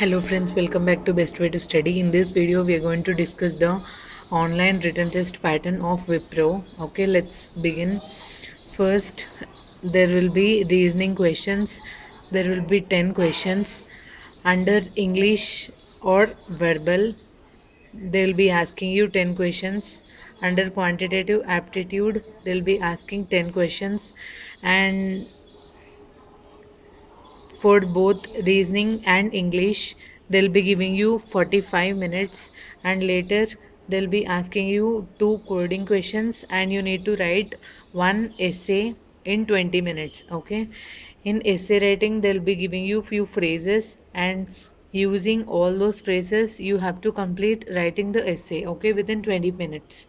Hello friends, welcome back to Best Way to Study. In this video, we are going to discuss the online written test pattern of Wipro. Okay, let's begin. First, there will be reasoning questions. There will be 10 questions. Under English or verbal, they will be asking you 10 questions. Under quantitative aptitude, they'll be asking 10 questions. And for both reasoning and english. They'll be giving you 45 minutes and later they'll be asking you two coding questions and you need to write one essay in 20 minutes okay? In essay writing they'll be giving you few phrases and using all those phrases you have to complete writing the essay okay within 20 minutes.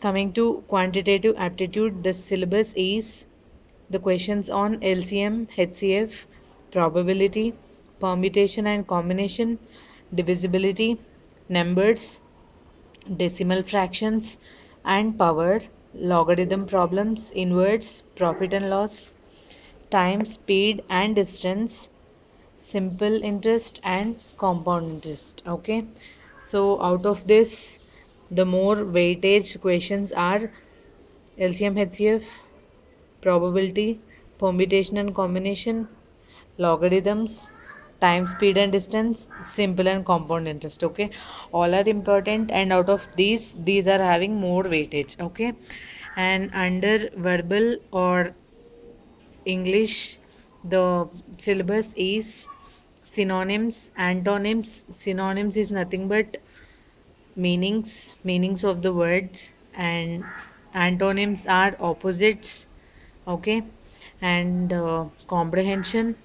Coming to quantitative aptitude the syllabus is the questions on lcm hcf probability, permutation and combination, divisibility, numbers, decimal fractions and power, logarithm problems, inverse, profit and loss, time, speed and distance, simple interest and compound interest. Okay. So out of this, the more weightage questions are LCM HCF, probability, permutation and combination, logarithms time speed and distance simple and compound interest okay? All are important and out of these these are having more weightage okay? And under verbal or english the syllabus is synonyms antonyms. Synonyms is nothing but meanings meanings of the words and antonyms are opposites okay? And uh, comprehension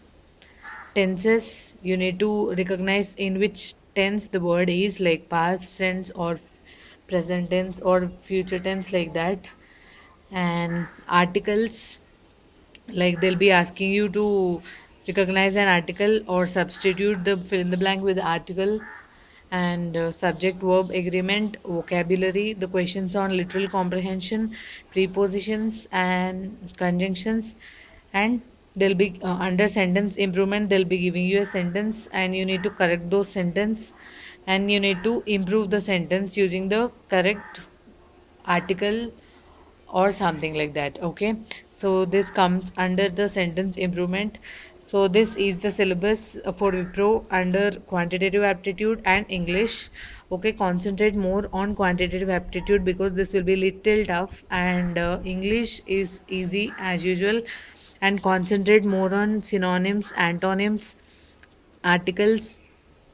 tenses you need to recognize in which tense the word is like past tense or present tense or future tense like that. And articles like they'll be asking you to recognize an article or substitute the fill in the blank with the article and uh, subject verb agreement vocabulary the questions on literal comprehension prepositions and conjunctions and they'll be uh, under sentence improvement they'll be giving you a sentence and you need to correct those sentence and you need to improve the sentence using the correct article or something like that okay? So this comes under the sentence improvement. So this is the syllabus for Wipro under quantitative aptitude and English okay? Concentrate more on quantitative aptitude because this will be little tough and uh, English is easy as usual and concentrate more on synonyms, antonyms, articles,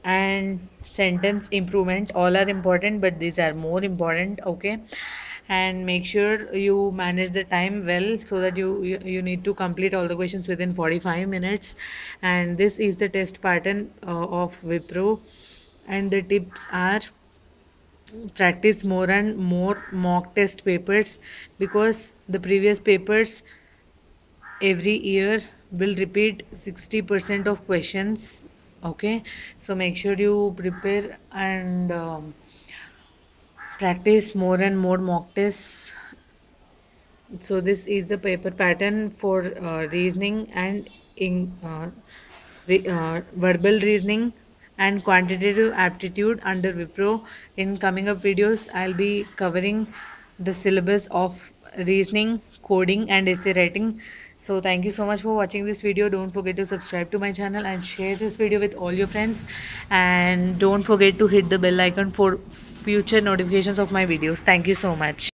and sentence improvement. All are important, but these are more important. Okay and make sure you manage the time well so that you, you, you need to complete all the questions within 45 minutes and this is the test pattern uh, of Wipro and the tips are practice more and more mock test papers because the previous papers every year will repeat 60% of questions okay so make sure you prepare and um, practice more and more mock tests so this is the paper pattern for uh, reasoning and in uh, re, uh, verbal reasoning and quantitative aptitude under Wipro. In coming up videos, I'll be covering the syllabus of reasoning, coding and essay writing. So thank you so much for watching this video. Don't forget to subscribe to my channel and share this video with all your friends. And don't forget to hit the bell icon for future notifications of my videos. Thank you so much